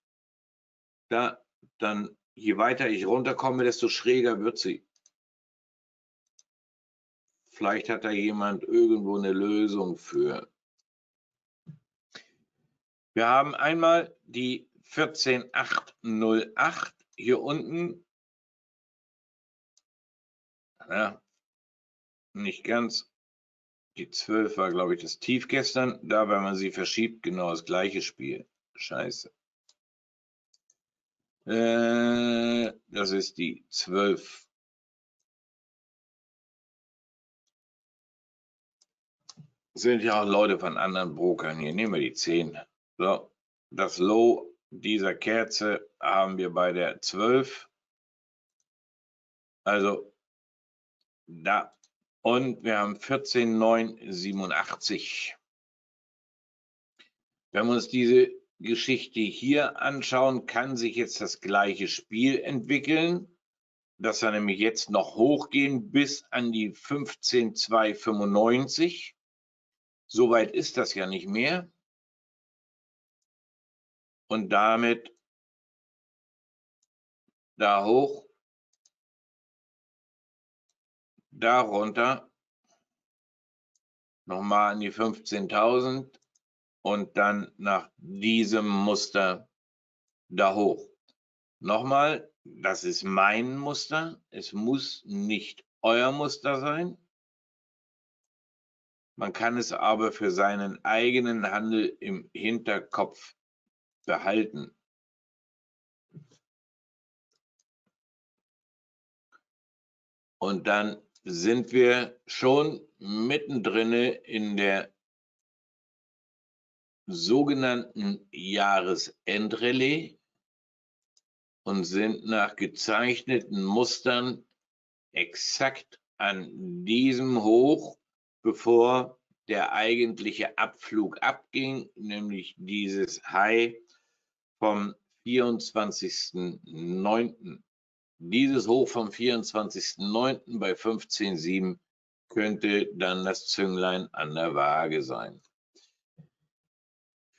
da, dann je weiter ich runterkomme, desto schräger wird sie. Vielleicht hat da jemand irgendwo eine Lösung für. Wir haben einmal die 14808 hier unten, ja, nicht ganz, die 12 war, glaube ich, das Tief gestern. Da, wenn man sie verschiebt, genau das gleiche Spiel. Scheiße. Äh, das ist die 12. Sind ja auch Leute von anderen Brokern hier. Nehmen wir die 10. So, das Low dieser Kerze haben wir bei der 12. Also da. Und wir haben 14,987. Wenn wir uns diese Geschichte hier anschauen, kann sich jetzt das gleiche Spiel entwickeln, dass wir nämlich jetzt noch hochgehen bis an die 15,295. Soweit ist das ja nicht mehr und damit da hoch, da runter, nochmal an die 15.000 und dann nach diesem Muster da hoch. Nochmal, das ist mein Muster. Es muss nicht euer Muster sein. Man kann es aber für seinen eigenen Handel im Hinterkopf behalten. Und dann sind wir schon mittendrin in der sogenannten Jahresendrallye und sind nach gezeichneten Mustern exakt an diesem Hoch, bevor der eigentliche Abflug abging, nämlich dieses High vom 24.09. Dieses Hoch vom 24.09. bei 15,7 könnte dann das Zünglein an der Waage sein.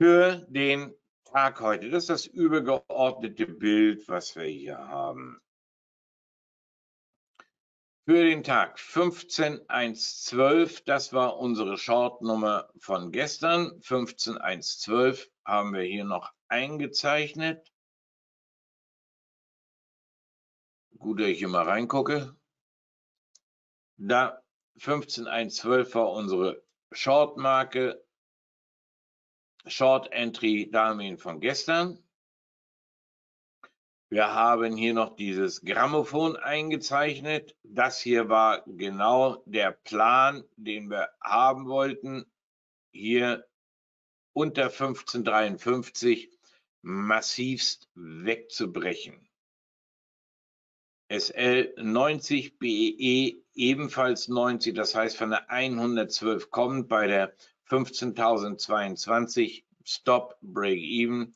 Für den Tag heute, das ist das übergeordnete Bild, was wir hier haben. Für den Tag 15.112, das war unsere Shortnummer von gestern. 15.112 haben wir hier noch eingezeichnet. Gut, dass ich hier mal reingucke. Da 15.112 war unsere Short-Marke. Short Entry Darmin von gestern. Wir haben hier noch dieses Grammophon eingezeichnet. Das hier war genau der Plan, den wir haben wollten. Hier unter 1553 massivst wegzubrechen. SL 90, BEE ebenfalls 90, das heißt von der 112 kommt bei der 15.022 Stop, Break Even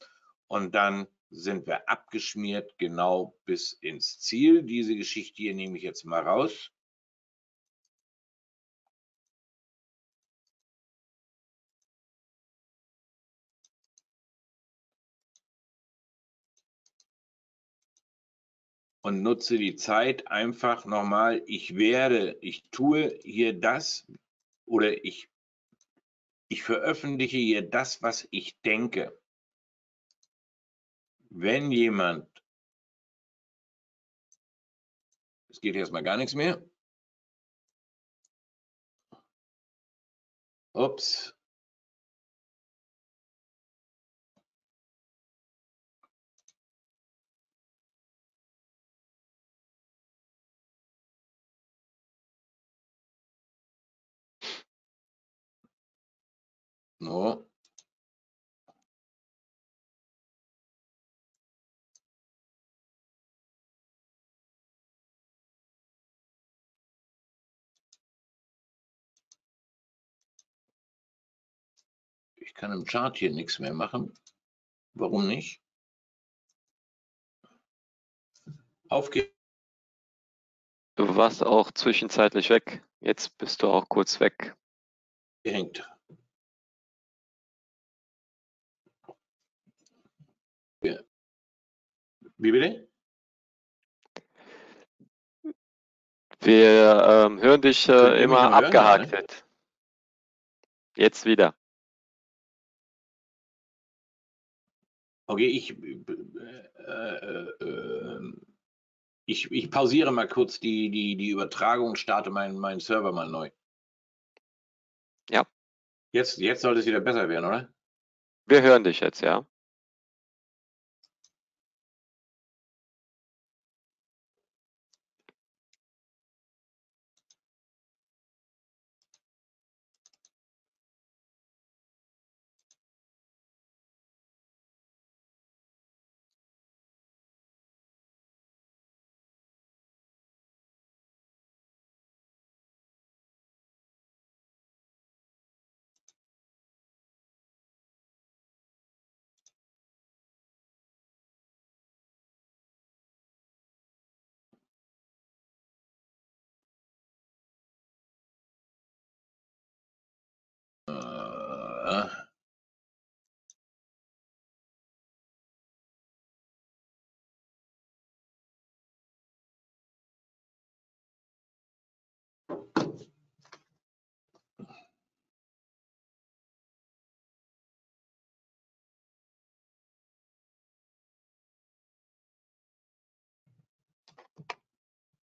und dann sind wir abgeschmiert genau bis ins Ziel. Diese Geschichte hier nehme ich jetzt mal raus. Und nutze die Zeit einfach nochmal. Ich werde, ich tue hier das oder ich, ich veröffentliche hier das, was ich denke. Wenn jemand, es geht erstmal gar nichts mehr. Ups, No. Ich kann im Chart hier nichts mehr machen. Warum nicht? Auf geht's. Du warst auch zwischenzeitlich weg. Jetzt bist du auch kurz weg. Gehängt. Wie bitte? Wir ähm, hören dich äh, immer hören? abgehakt. Ja, Jetzt. Wieder. Okay, ich, äh, äh, äh, ich, ich pausiere mal kurz die, die, die Übertragung, starte meinen meinen Server mal neu. Ja. Jetzt, jetzt sollte es wieder besser werden, oder? Wir hören dich jetzt, ja.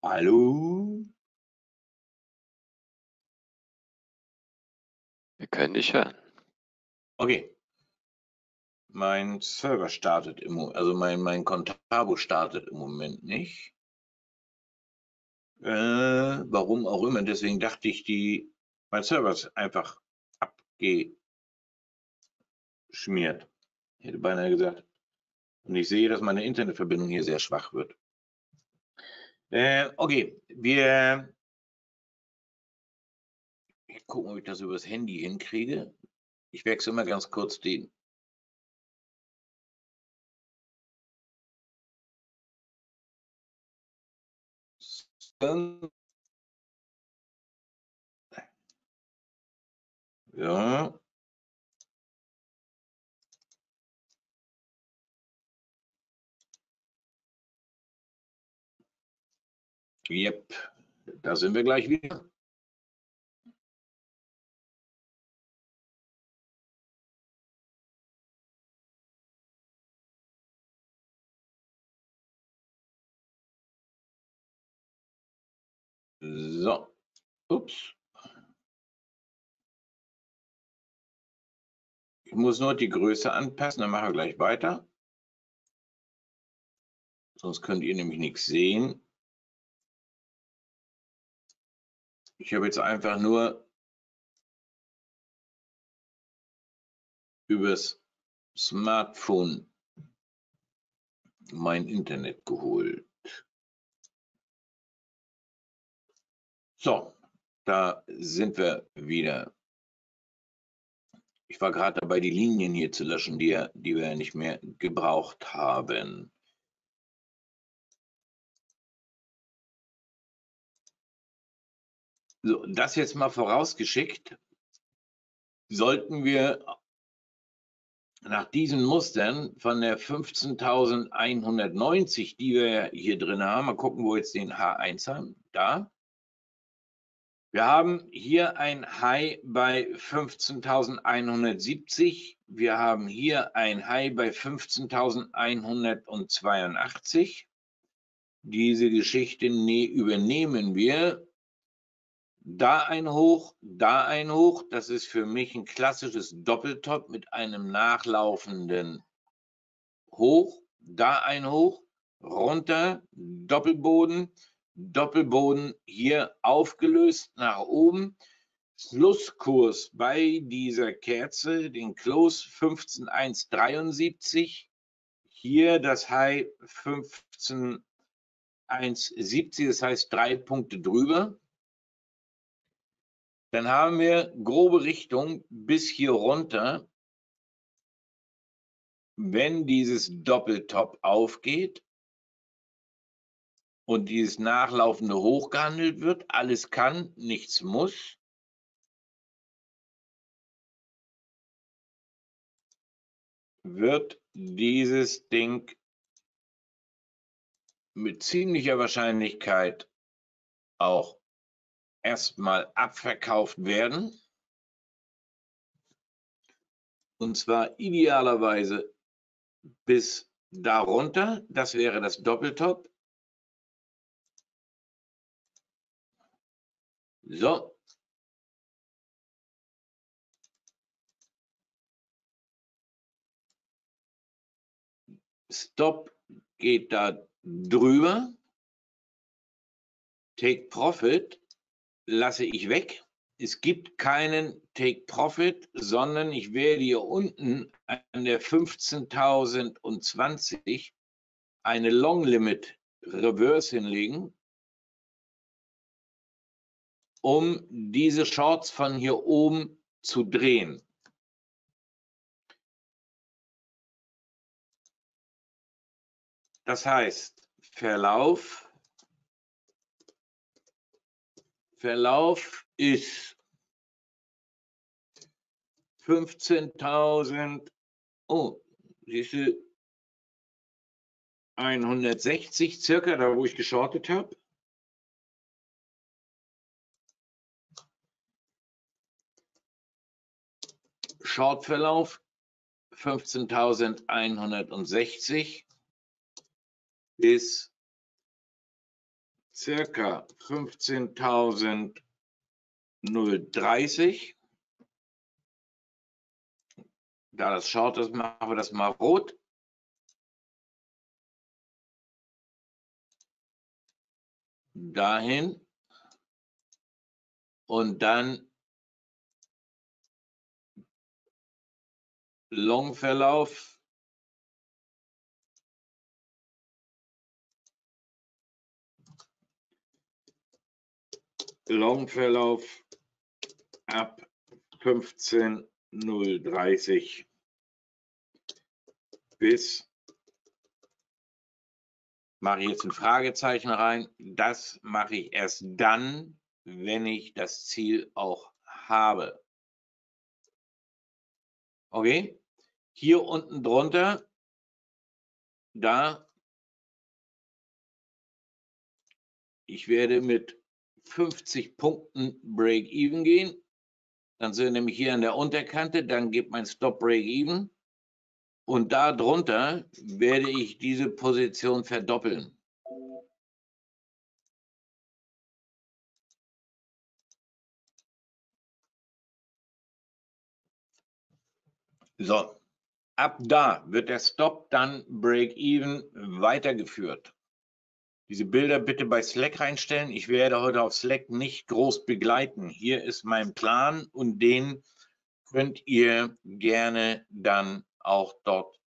Hallo? Wir können dich hören. Okay. Mein Server startet im Moment, also mein, mein Contabo startet im Moment nicht. Äh, warum auch immer, deswegen dachte ich, die, mein Server ist einfach abgeschmiert. Ich hätte beinahe gesagt. Und ich sehe, dass meine Internetverbindung hier sehr schwach wird. Äh, okay, wir Ich gucke, ob ich das übers Handy hinkriege. Ich wechsle mal ganz kurz den. Ja. Yep, da sind wir gleich wieder. So, ups. Ich muss nur die Größe anpassen, dann machen wir gleich weiter. Sonst könnt ihr nämlich nichts sehen. Ich habe jetzt einfach nur übers Smartphone mein Internet geholt. So, da sind wir wieder. Ich war gerade dabei, die Linien hier zu löschen, die, die wir nicht mehr gebraucht haben. So, das jetzt mal vorausgeschickt, sollten wir nach diesen Mustern von der 15.190, die wir hier drin haben, mal gucken, wo jetzt den H1 haben, da. Wir haben hier ein High bei 15.170. Wir haben hier ein High bei 15.182. Diese Geschichte übernehmen wir da ein Hoch, da ein Hoch. Das ist für mich ein klassisches Doppeltop mit einem nachlaufenden Hoch, da ein Hoch, runter, Doppelboden, Doppelboden hier aufgelöst nach oben. Schlusskurs bei dieser Kerze, den Close 15.173. Hier das High 15.170, das heißt drei Punkte drüber dann haben wir grobe Richtung bis hier runter. Wenn dieses Doppeltop aufgeht und dieses nachlaufende Hoch gehandelt wird, alles kann, nichts muss, wird dieses Ding mit ziemlicher Wahrscheinlichkeit auch erstmal abverkauft werden. Und zwar idealerweise bis darunter. Das wäre das Doppeltop. So. Stop geht da drüber. Take Profit lasse ich weg. Es gibt keinen Take Profit, sondern ich werde hier unten an der 15.020 eine Long Limit Reverse hinlegen, um diese Shorts von hier oben zu drehen. Das heißt, Verlauf Verlauf ist 15.000, oh, siehst du, 160 circa, da wo ich geschortet habe. Shortverlauf 15.160 bis circa 15.030. Da das schaut, das machen wir das mal rot. Dahin. Und dann Longverlauf Longverlauf ab 15.030 bis, mache ich jetzt ein Fragezeichen rein, das mache ich erst dann, wenn ich das Ziel auch habe. Okay, hier unten drunter, da, ich werde mit 50 Punkten Break-Even gehen. Dann sind wir nämlich hier an der Unterkante, dann gibt mein Stop Break-Even. Und darunter werde ich diese Position verdoppeln. So, ab da wird der Stop dann Break-Even weitergeführt. Diese Bilder bitte bei Slack reinstellen. Ich werde heute auf Slack nicht groß begleiten. Hier ist mein Plan und den könnt ihr gerne dann auch dort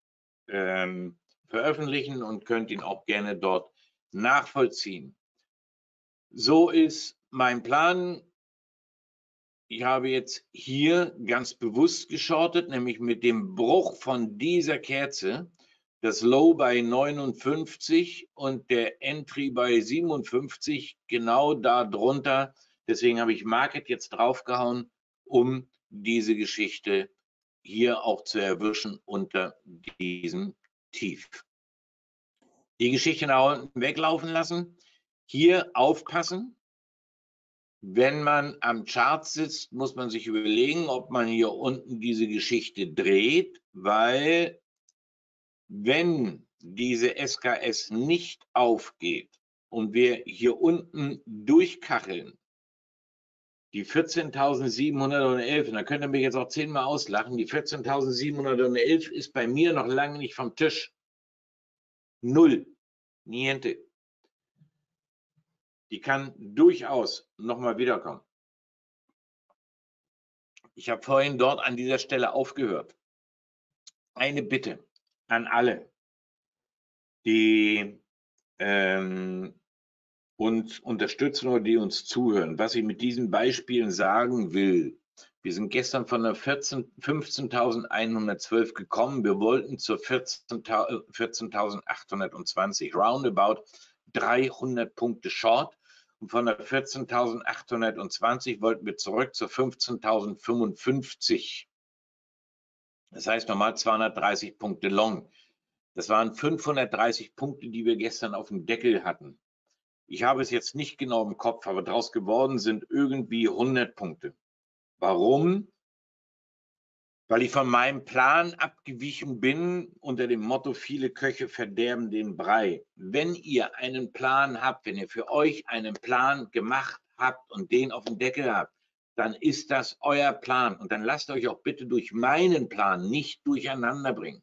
ähm, veröffentlichen und könnt ihn auch gerne dort nachvollziehen. So ist mein Plan. Ich habe jetzt hier ganz bewusst geschortet, nämlich mit dem Bruch von dieser Kerze das Low bei 59 und der Entry bei 57, genau da drunter. Deswegen habe ich Market jetzt draufgehauen, um diese Geschichte hier auch zu erwischen unter diesem Tief. Die Geschichte nach unten weglaufen lassen. Hier aufpassen. Wenn man am Chart sitzt, muss man sich überlegen, ob man hier unten diese Geschichte dreht, weil wenn diese SKS nicht aufgeht und wir hier unten durchkacheln, die 14.711, und da könnt ihr mich jetzt auch zehnmal auslachen, die 14.711 ist bei mir noch lange nicht vom Tisch. Null. Niente. Die kann durchaus nochmal wiederkommen. Ich habe vorhin dort an dieser Stelle aufgehört. Eine Bitte an alle, die ähm, uns unterstützen oder die uns zuhören. Was ich mit diesen Beispielen sagen will, wir sind gestern von der 15.112 gekommen. Wir wollten zur 14.820, roundabout 300 Punkte short. Und von der 14.820 wollten wir zurück zur 15.055. Das heißt nochmal 230 Punkte long. Das waren 530 Punkte, die wir gestern auf dem Deckel hatten. Ich habe es jetzt nicht genau im Kopf, aber daraus geworden sind irgendwie 100 Punkte. Warum? Weil ich von meinem Plan abgewichen bin unter dem Motto, viele Köche verderben den Brei. Wenn ihr einen Plan habt, wenn ihr für euch einen Plan gemacht habt und den auf dem Deckel habt, dann ist das euer Plan. Und dann lasst euch auch bitte durch meinen Plan nicht durcheinander bringen.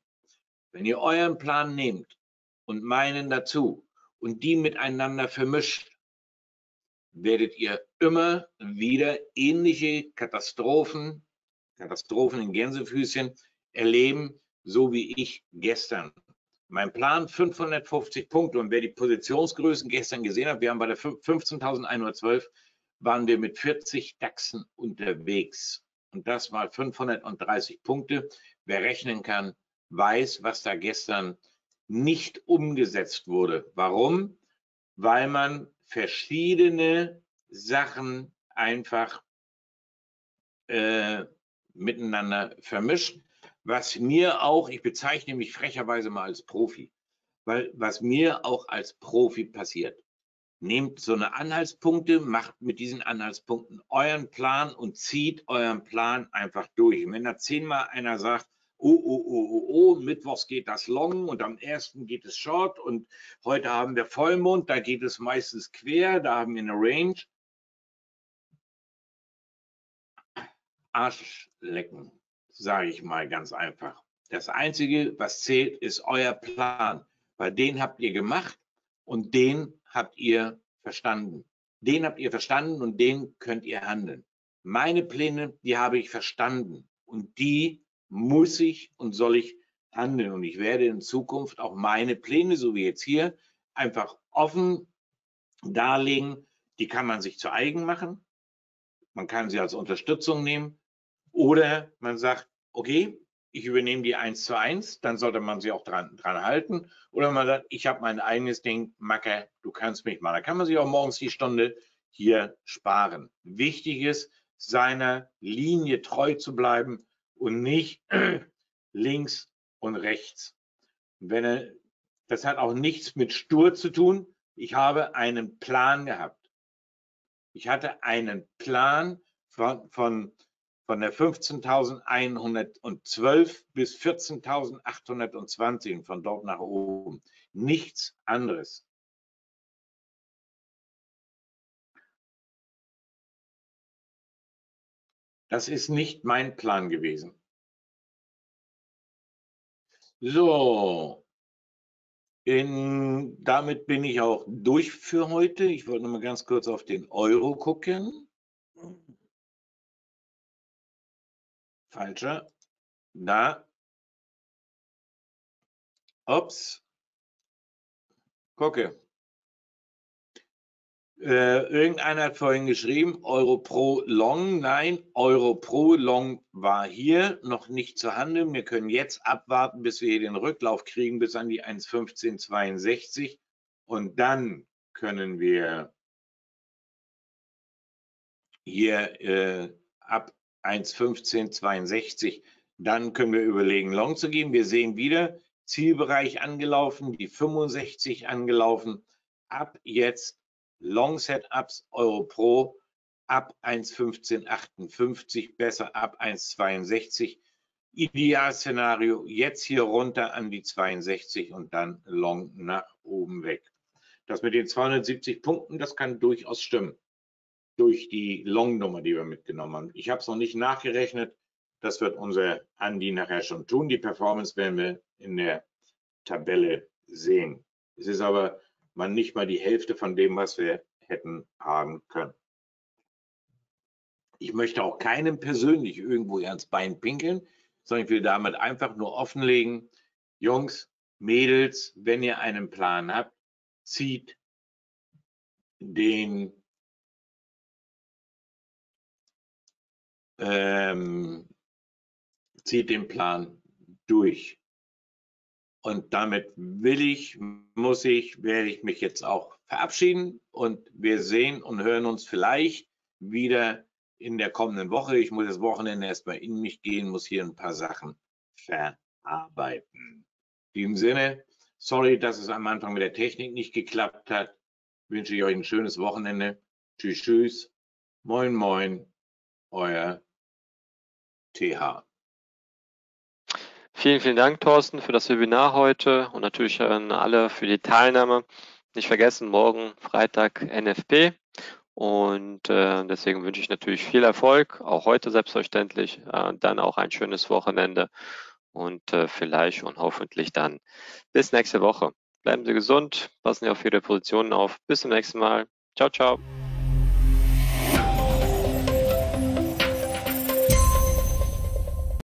Wenn ihr euren Plan nehmt und meinen dazu und die miteinander vermischt, werdet ihr immer wieder ähnliche Katastrophen, Katastrophen in Gänsefüßchen erleben, so wie ich gestern. Mein Plan 550 Punkte und wer die Positionsgrößen gestern gesehen hat, wir haben bei der 15.112 waren wir mit 40 DAXen unterwegs. Und das mal 530 Punkte. Wer rechnen kann, weiß, was da gestern nicht umgesetzt wurde. Warum? Weil man verschiedene Sachen einfach äh, miteinander vermischt. Was mir auch, ich bezeichne mich frecherweise mal als Profi, weil was mir auch als Profi passiert nehmt so eine Anhaltspunkte, macht mit diesen Anhaltspunkten euren Plan und zieht euren Plan einfach durch. Und wenn da zehnmal einer sagt, oh, oh, oh, oh, oh, mittwochs geht das Long und am ersten geht es Short und heute haben wir Vollmond, da geht es meistens quer, da haben wir eine Range. Arsch lecken, sage ich mal ganz einfach. Das Einzige, was zählt, ist euer Plan, weil den habt ihr gemacht und den habt ihr verstanden. Den habt ihr verstanden und den könnt ihr handeln. Meine Pläne, die habe ich verstanden und die muss ich und soll ich handeln. Und ich werde in Zukunft auch meine Pläne, so wie jetzt hier, einfach offen darlegen. Die kann man sich zu eigen machen. Man kann sie als Unterstützung nehmen oder man sagt, okay, ich übernehme die 1 zu 1, dann sollte man sie auch dran, dran halten. Oder man sagt, ich habe mein eigenes Ding, Macke, du kannst mich mal. Da kann man sich auch morgens die Stunde hier sparen. Wichtig ist, seiner Linie treu zu bleiben und nicht links und rechts. Wenn er, das hat auch nichts mit stur zu tun. Ich habe einen Plan gehabt. Ich hatte einen Plan von, von von der 15.112 bis 14.820 und von dort nach oben. Nichts anderes. Das ist nicht mein Plan gewesen. So, in, damit bin ich auch durch für heute. Ich wollte noch mal ganz kurz auf den Euro gucken. Falscher. Da. Ups. Gucke. Äh, irgendeiner hat vorhin geschrieben, Euro pro Long. Nein, Euro pro Long war hier noch nicht zu handeln. Wir können jetzt abwarten, bis wir hier den Rücklauf kriegen, bis an die 1,1562. Und dann können wir hier äh, ab 1,1562. Dann können wir überlegen, Long zu gehen. Wir sehen wieder Zielbereich angelaufen, die 65 angelaufen. Ab jetzt Long Setups Euro Pro ab 1,1558, besser ab 1,62. Idealszenario jetzt hier runter an die 62 und dann Long nach oben weg. Das mit den 270 Punkten, das kann durchaus stimmen durch die Long-Nummer, die wir mitgenommen haben. Ich habe es noch nicht nachgerechnet. Das wird unser Andi nachher schon tun. Die Performance werden wir in der Tabelle sehen. Es ist aber mal nicht mal die Hälfte von dem, was wir hätten haben können. Ich möchte auch keinem persönlich irgendwo ans Bein pinkeln, sondern ich will damit einfach nur offenlegen, Jungs, Mädels, wenn ihr einen Plan habt, zieht den ähm, zieht den Plan durch. Und damit will ich, muss ich, werde ich mich jetzt auch verabschieden und wir sehen und hören uns vielleicht wieder in der kommenden Woche. Ich muss das Wochenende erstmal in mich gehen, muss hier ein paar Sachen verarbeiten. In diesem Sinne, sorry, dass es am Anfang mit der Technik nicht geklappt hat. Wünsche ich euch ein schönes Wochenende. Tschüss, tschüss. Moin, moin. Euer TH. Vielen, vielen Dank, Thorsten, für das Webinar heute und natürlich an alle für die Teilnahme. Nicht vergessen, morgen Freitag NFP und äh, deswegen wünsche ich natürlich viel Erfolg, auch heute selbstverständlich, äh, dann auch ein schönes Wochenende und äh, vielleicht und hoffentlich dann bis nächste Woche. Bleiben Sie gesund, passen Sie auf Ihre Positionen auf. Bis zum nächsten Mal. Ciao, ciao.